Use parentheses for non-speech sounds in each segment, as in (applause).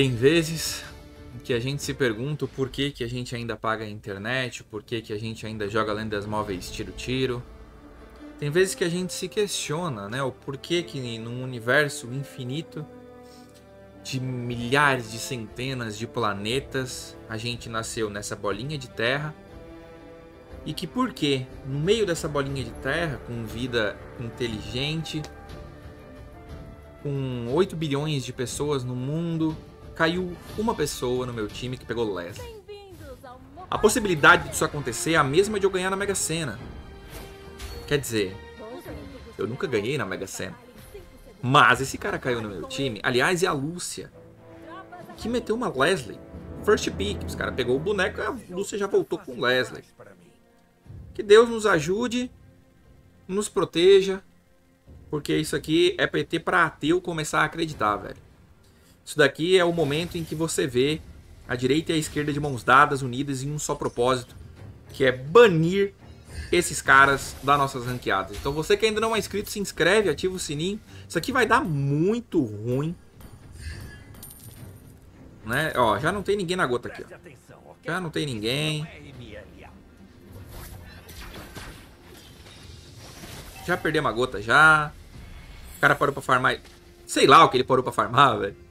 Tem vezes que a gente se pergunta o porquê que a gente ainda paga a internet, o porquê que a gente ainda joga lendas móveis tiro-tiro. Tem vezes que a gente se questiona, né, o porquê que num universo infinito de milhares de centenas de planetas a gente nasceu nessa bolinha de terra e que porquê no meio dessa bolinha de terra com vida inteligente com 8 bilhões de pessoas no mundo caiu uma pessoa no meu time que pegou Leslie. A possibilidade disso acontecer é a mesma de eu ganhar na Mega Sena. Quer dizer, eu nunca ganhei na Mega Sena. Mas esse cara caiu no meu time. Aliás, é a Lúcia. Que meteu uma Leslie. First pick. Os cara pegou o boneco e a Lúcia já voltou com Leslie. Que Deus nos ajude. Nos proteja. Porque isso aqui é PT pra ateu começar a acreditar, velho. Isso daqui é o momento em que você vê a direita e a esquerda de mãos dadas, unidas em um só propósito, que é banir esses caras das nossas ranqueadas. Então você que ainda não é inscrito, se inscreve, ativa o sininho. Isso aqui vai dar muito ruim. Né? Ó, já não tem ninguém na gota aqui, ó. Já não tem ninguém. Já perdemos a gota já. O cara parou pra farmar. Sei lá o que ele parou pra farmar, velho.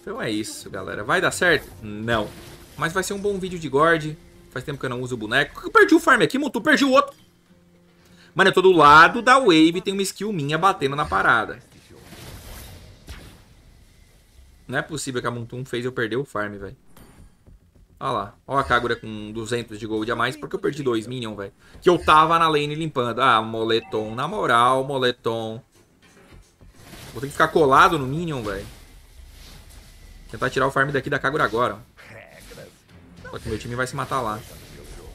Então é isso, galera. Vai dar certo? Não. Mas vai ser um bom vídeo de Gord. Faz tempo que eu não uso o boneco. Eu perdi o farm aqui, Mutu. Perdi o outro. Mano, eu tô do lado da wave tem uma skill minha batendo na parada. Não é possível que a Muntum fez eu perder o farm, velho. Olha lá. Olha a Kagura com 200 de gold a mais. Porque eu perdi dois minions, velho. Que eu tava na lane limpando. Ah, moletom. Na moral, moletom. Vou ter que ficar colado no minion, velho. Tentar tirar o farm daqui da Kagura agora. Só que meu time vai se matar lá.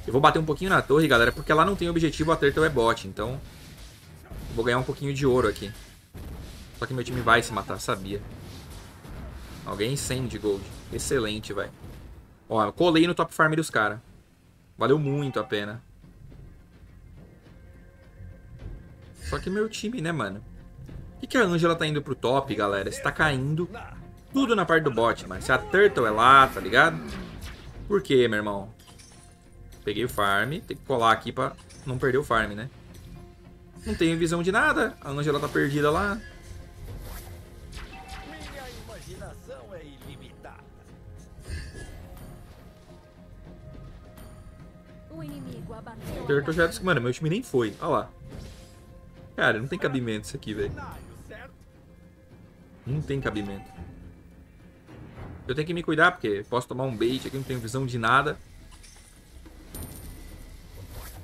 Eu vou bater um pouquinho na torre, galera, porque lá não tem objetivo, a Turtle é bot. Então, vou ganhar um pouquinho de ouro aqui. Só que meu time vai se matar, sabia. Alguém 100 de gold. Excelente, velho. Ó, colei no top farm dos caras. Valeu muito a pena. Só que meu time, né, mano? Por que, a Angela tá indo pro top, galera? Está caindo tudo na parte do bot, mas se a Turtle é lá, tá ligado? Por quê, meu irmão? Peguei o farm, tem que colar aqui pra não perder o farm, né? Não tenho visão de nada, a Angela tá perdida lá. Turtle já mano, meu time nem foi, olha lá. Cara, não tem cabimento isso aqui, velho. Não tem cabimento. Eu tenho que me cuidar, porque posso tomar um bait aqui, não tenho visão de nada.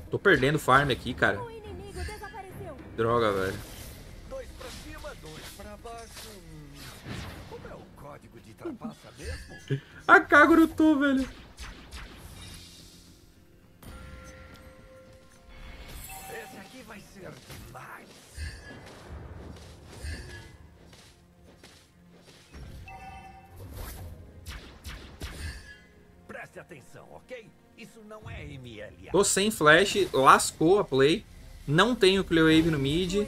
Tô perdendo farm aqui, cara. Droga, velho. Dois pra cima, dois pra baixo. Como é o código de trapaça mesmo? (laughs) A Kagura tô, velho. Atenção, ok? Isso não é MLA. Tô sem flash, lascou a play. Não tenho Cleo Wave no mid.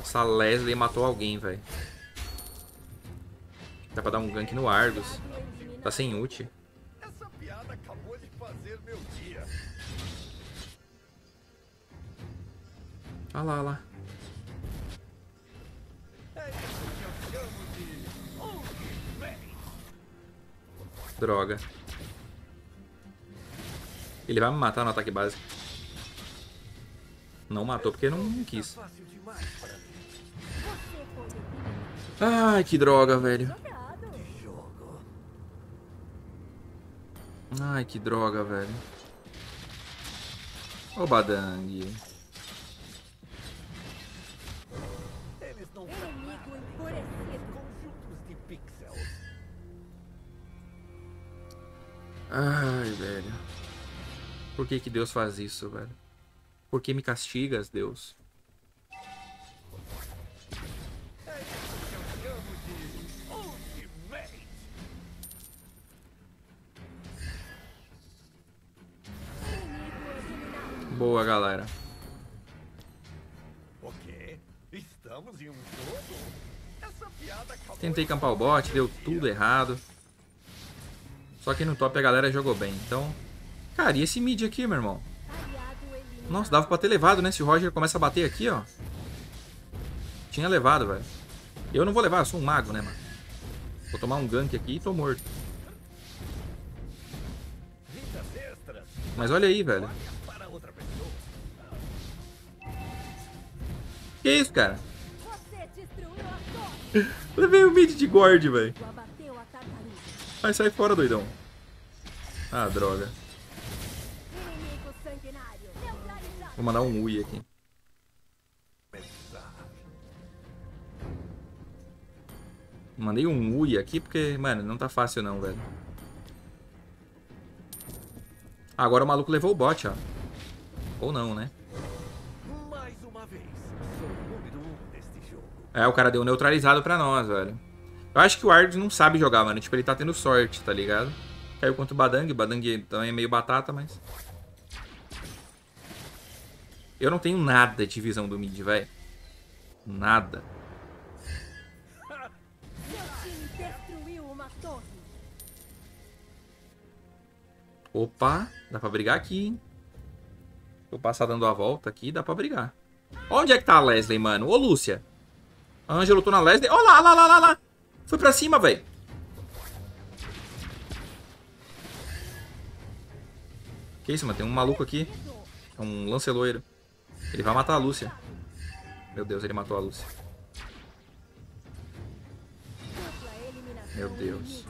Essa Leslie matou alguém, velho. Dá pra dar um gank no Argus. Tá sem ult. Essa piada acabou de fazer meu dia. Olha lá, olha lá. Droga. Ele vai me matar no ataque básico. Não matou porque não quis. Ai, que droga, velho. Ai, que droga, velho. Ô, Badang. Ai, velho. Por que, que Deus faz isso, velho? Por que me castigas, Deus? Boa, galera. Tentei campar o bot, deu tudo errado. Só que no top a galera jogou bem. Então, cara, e esse mid aqui, meu irmão? Nossa, dava pra ter levado, né? Se o Roger começa a bater aqui, ó. Tinha levado, velho. Eu não vou levar, eu sou um mago, né, mano? Vou tomar um gank aqui e tô morto. Mas olha aí, velho. Que isso, cara? (laughs) Levei o mid de Gord, velho. Vai sair fora, doidão. Ah, droga. Vou mandar um Ui aqui. Mandei um Ui aqui porque, mano, não tá fácil não, velho. Agora o maluco levou o bot, ó. Ou não, né? É, o cara deu neutralizado pra nós, velho. Eu acho que o Ard não sabe jogar, mano. Tipo, ele tá tendo sorte, tá ligado? Caiu contra o Badang. O Badang também é meio batata, mas... Eu não tenho nada de visão do mid, velho. Nada. Opa, dá pra brigar aqui, hein? Vou passar dando a volta aqui, dá pra brigar. Onde é que tá a Leslie, mano? Ô, Lúcia. Ângelo, tô na Leslie. Ó lá, lá, lá, lá, lá. Foi pra cima, velho. Que isso, mano? Tem um maluco aqui. É um lanceloiro. Ele vai matar a Lúcia. Meu Deus, ele matou a Lúcia. Meu Deus.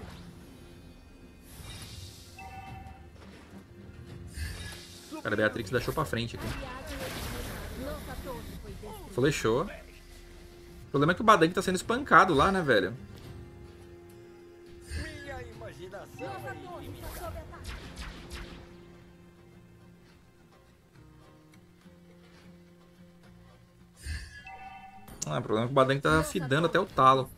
Cara, a Beatrix deixou pra frente aqui. Flechou. O problema é que o Badang tá sendo espancado lá, né, velho? Ah, o problema é que o Badang tá fidando até o talo.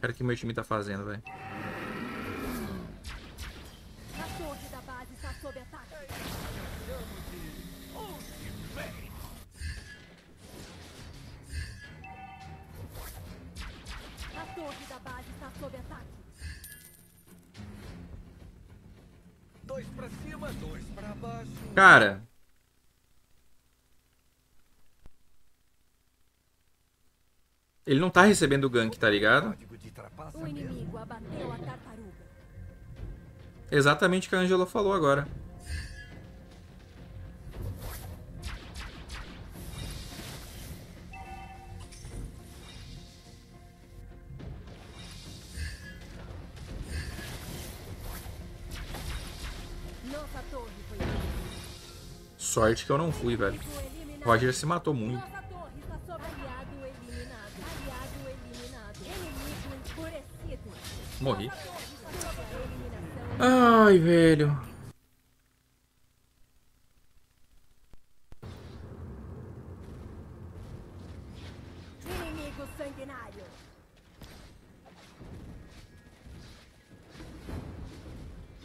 Cara, que meu time tá fazendo, velho? Cara, Ele não tá recebendo gank, tá ligado? Exatamente o que a Angela falou agora. Sorte que eu não fui, velho. Roger se matou muito. Morri. Ai, velho. Inimigo sanguinário.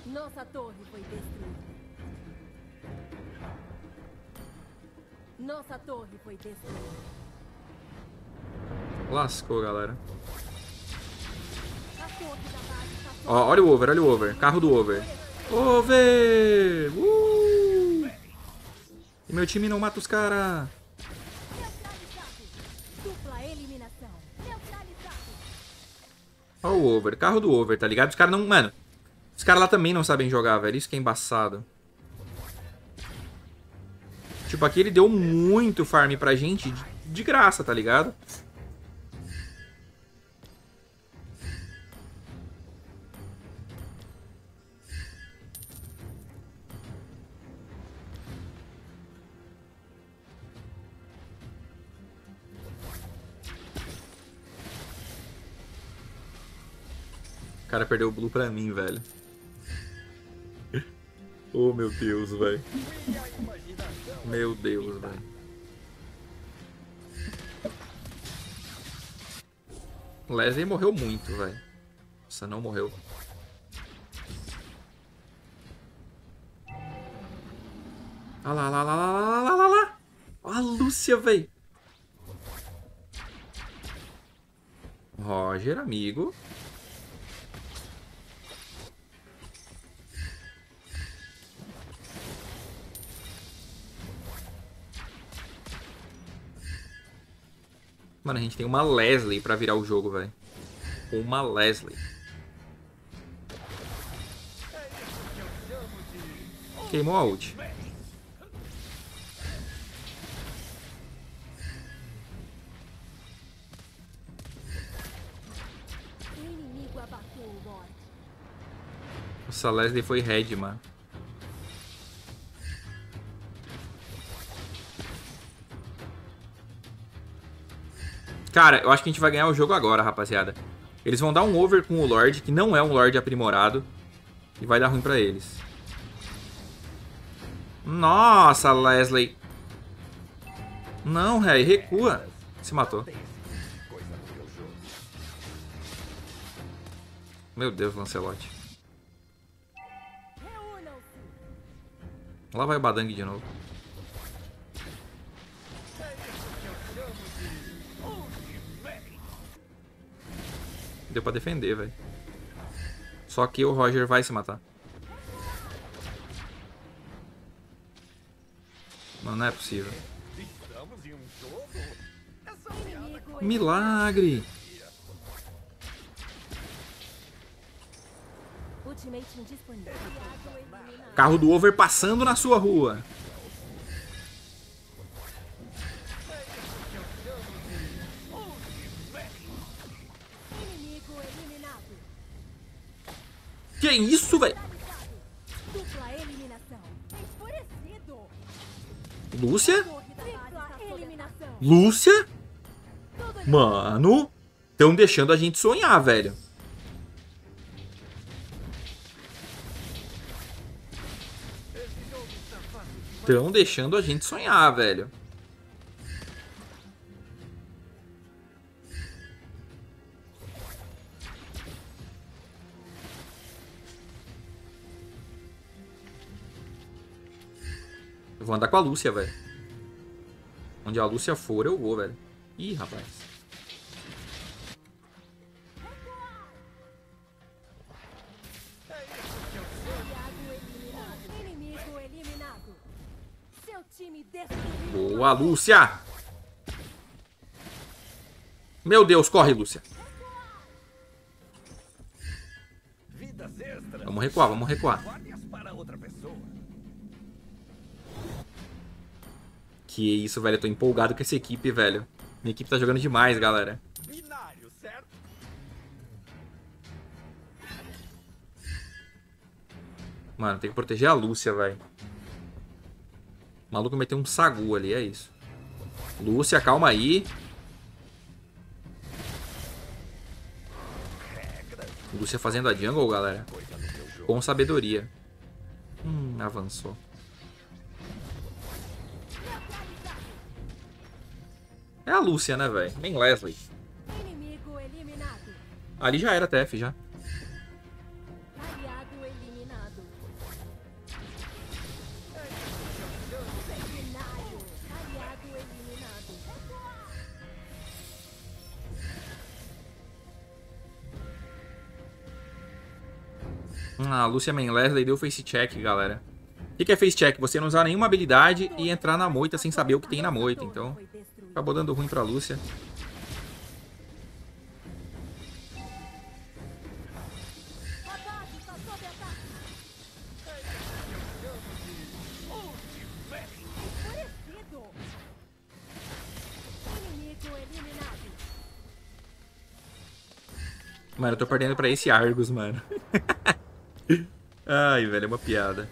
Nossa torre foi destruída. Nossa torre foi destruída. Lascou, galera. Ó, olha o over, olha o over. Carro do over. Over! Uh! E meu time não mata os caras. Olha o over. Carro do over, tá ligado? Os caras não... Mano, os caras lá também não sabem jogar, velho. Isso que é embaçado. Tipo, aqui ele deu muito farm pra gente de, graça, tá ligado? cara perdeu o blue pra mim, velho. (laughs) oh, meu Deus, velho. Meu Deus, velho. Leslie morreu muito, velho. Nossa, não morreu. Olha lá, lá, lá, lá, lá, lá, lá, lá. Olha a Lúcia, velho. Roger, amigo. Mano, a gente tem uma Leslie pra virar o jogo, velho. Uma Leslie. Queimou a ult. Nossa, a Leslie foi red, mano. Cara, eu acho que a gente vai ganhar o jogo agora, rapaziada. Eles vão dar um over com o Lorde, que não é um Lorde aprimorado. E vai dar ruim pra eles. Nossa, Leslie. Não, Harry, recua. Se matou. Meu Deus, Lancelot. Lá vai o Badang de novo. Deu pra defender, velho. Só que o Roger vai se matar. Não, não é possível. Milagre! Carro do over passando na sua rua. Que isso, velho? Lúcia? Lúcia? Mano, estão deixando a gente sonhar, velho. Estão deixando a gente sonhar, velho. Vou andar com a Lúcia, velho. Onde a Lúcia for, eu vou, velho. Ih, rapaz. Boa, Lúcia! Meu Deus, corre, Lúcia. Vamos recuar, vamos recuar. Que isso, velho. Eu tô empolgado com essa equipe, velho. Minha equipe tá jogando demais, galera. Mano, tem que proteger a Lúcia, velho. O maluco meteu um sagu ali, é isso. Lúcia, calma aí. Lúcia fazendo a jungle, galera. Com sabedoria. Hum, avançou. É a Lúcia, né, velho? Nem Leslie. Ali já era TF, já. Ah, a Lúcia main Leslie deu face check, galera. O que é face check? Você não usar nenhuma habilidade e entrar na moita sem saber o que tem na moita, então... Acabou dando ruim pra Lúcia. Mano, eu tô perdendo pra esse Argus, mano. (laughs) Ai, velho, é uma piada.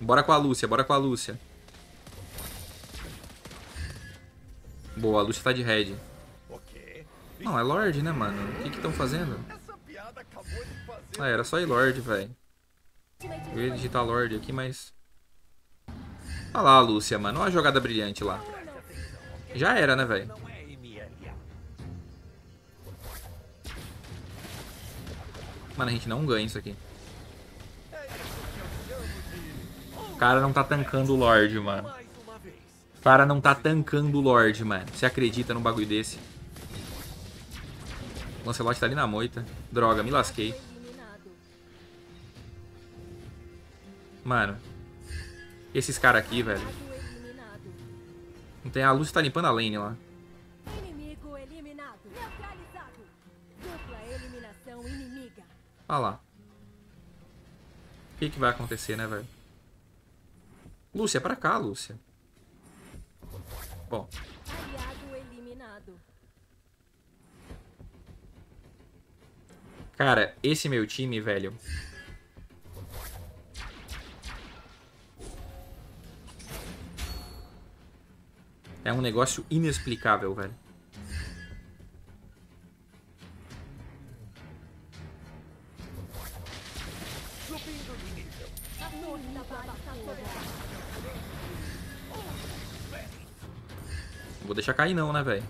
Bora com a Lúcia, bora com a Lúcia. Boa, a Lúcia tá de red. Não, é Lorde, né, mano? O que que estão fazendo? Ah, era só ir Lorde, velho. Eu ia digitar Lorde aqui, mas... Olha lá a Lúcia, mano. Olha a jogada brilhante lá. Já era, né, velho? Mano, a gente não ganha isso aqui. O cara não tá tancando o Lorde, mano. O cara não tá tancando o Lorde, mano. Você acredita num bagulho desse? O Lancelot tá ali na moita. Droga, me lasquei. Mano. Esses caras aqui, velho. Não tem a luz tá limpando a lane lá. Olha lá. O que, que vai acontecer, né, velho? Lúcia, pra cá, Lúcia. Bom. Cara, esse meu time, velho. É um negócio inexplicável, velho. Não vou deixar cair não, né, velho?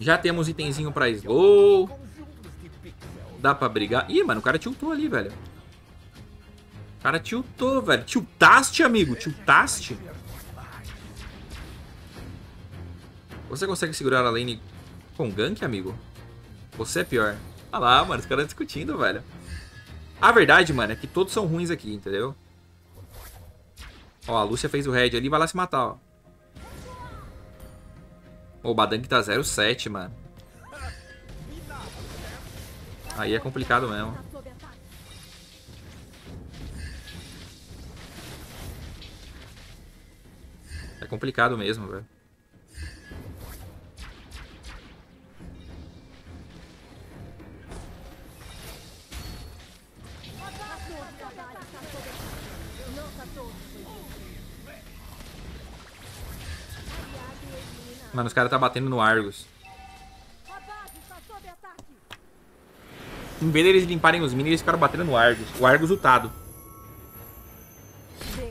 Já temos itemzinho pra slow. Dá pra brigar. Ih, mano, o cara tiltou ali, velho. O cara tiltou, velho. Tiltaste, amigo. Tiltaste. Você consegue segurar a lane com gank, amigo? Você é pior. Olha lá, mano, os caras discutindo, velho. A verdade, mano, é que todos são ruins aqui, entendeu? Ó, a Lúcia fez o red ali vai lá se matar, ó. O Badank tá 0-7, mano. Aí é complicado mesmo. É complicado mesmo, velho. Mano, os caras tá batendo no Argus. Em vez deles limparem os minions, eles ficaram batendo no Argus. O Argus lutado.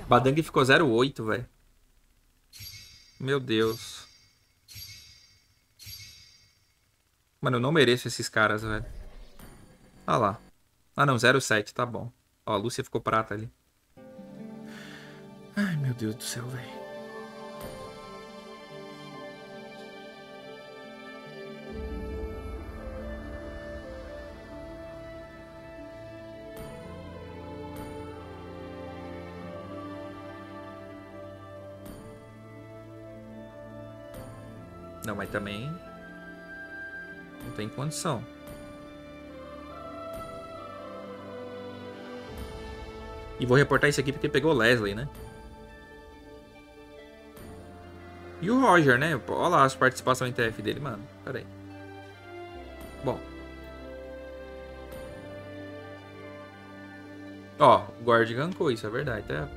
Badang ficou 0,8, velho. Meu Deus. Mano, eu não mereço esses caras, velho. Olha lá. Ah, não. 0,7. Tá bom. Ó, a Lúcia ficou prata ali. Ai, meu Deus do céu, velho. Não, mas também não tem condição. E vou reportar isso aqui porque pegou o Leslie, né? E o Roger, né? Olha lá as participações em TF dele, mano. Pera aí. Bom. Ó, o Guard gancou, isso é verdade. Até